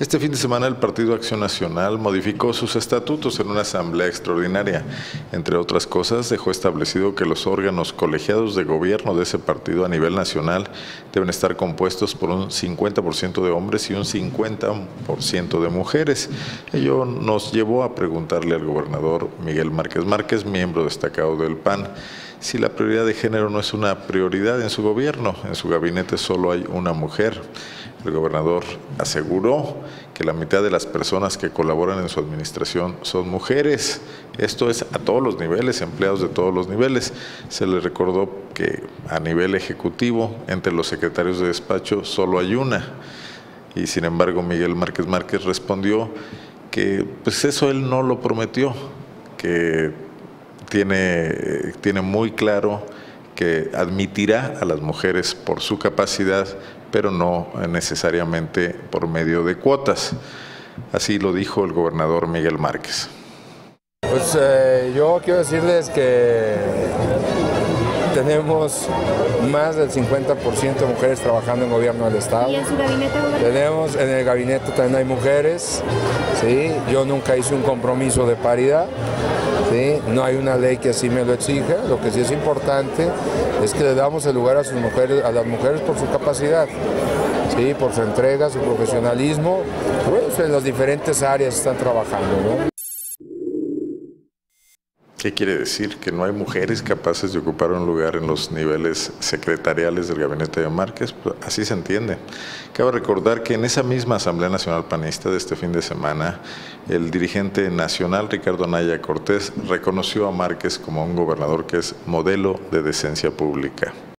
Este fin de semana el Partido Acción Nacional modificó sus estatutos en una asamblea extraordinaria. Entre otras cosas, dejó establecido que los órganos colegiados de gobierno de ese partido a nivel nacional deben estar compuestos por un 50% de hombres y un 50% de mujeres. Ello nos llevó a preguntarle al gobernador Miguel Márquez Márquez, miembro destacado del PAN, si la prioridad de género no es una prioridad en su gobierno. En su gabinete solo hay una mujer. El gobernador aseguró que la mitad de las personas que colaboran en su administración son mujeres. Esto es a todos los niveles, empleados de todos los niveles. Se le recordó que a nivel ejecutivo, entre los secretarios de despacho, solo hay una. Y sin embargo, Miguel Márquez Márquez respondió que pues eso él no lo prometió, que tiene, tiene muy claro que admitirá a las mujeres por su capacidad, pero no necesariamente por medio de cuotas. Así lo dijo el gobernador Miguel Márquez. Pues eh, yo quiero decirles que tenemos más del 50% de mujeres trabajando en gobierno del Estado. ¿Y en su gabinete? Tenemos, en el gabinete también hay mujeres, ¿sí? yo nunca hice un compromiso de paridad, ¿sí? no hay una ley que así me lo exija, lo que sí es importante es que le damos el lugar a, sus mujeres, a las mujeres por su capacidad. Sí, por su entrega, su profesionalismo, pues en las diferentes áreas están trabajando. ¿no? ¿Qué quiere decir? Que no hay mujeres capaces de ocupar un lugar en los niveles secretariales del gabinete de Márquez. Pues así se entiende. Cabe recordar que en esa misma Asamblea Nacional Panista de este fin de semana, el dirigente nacional Ricardo Anaya Cortés reconoció a Márquez como un gobernador que es modelo de decencia pública.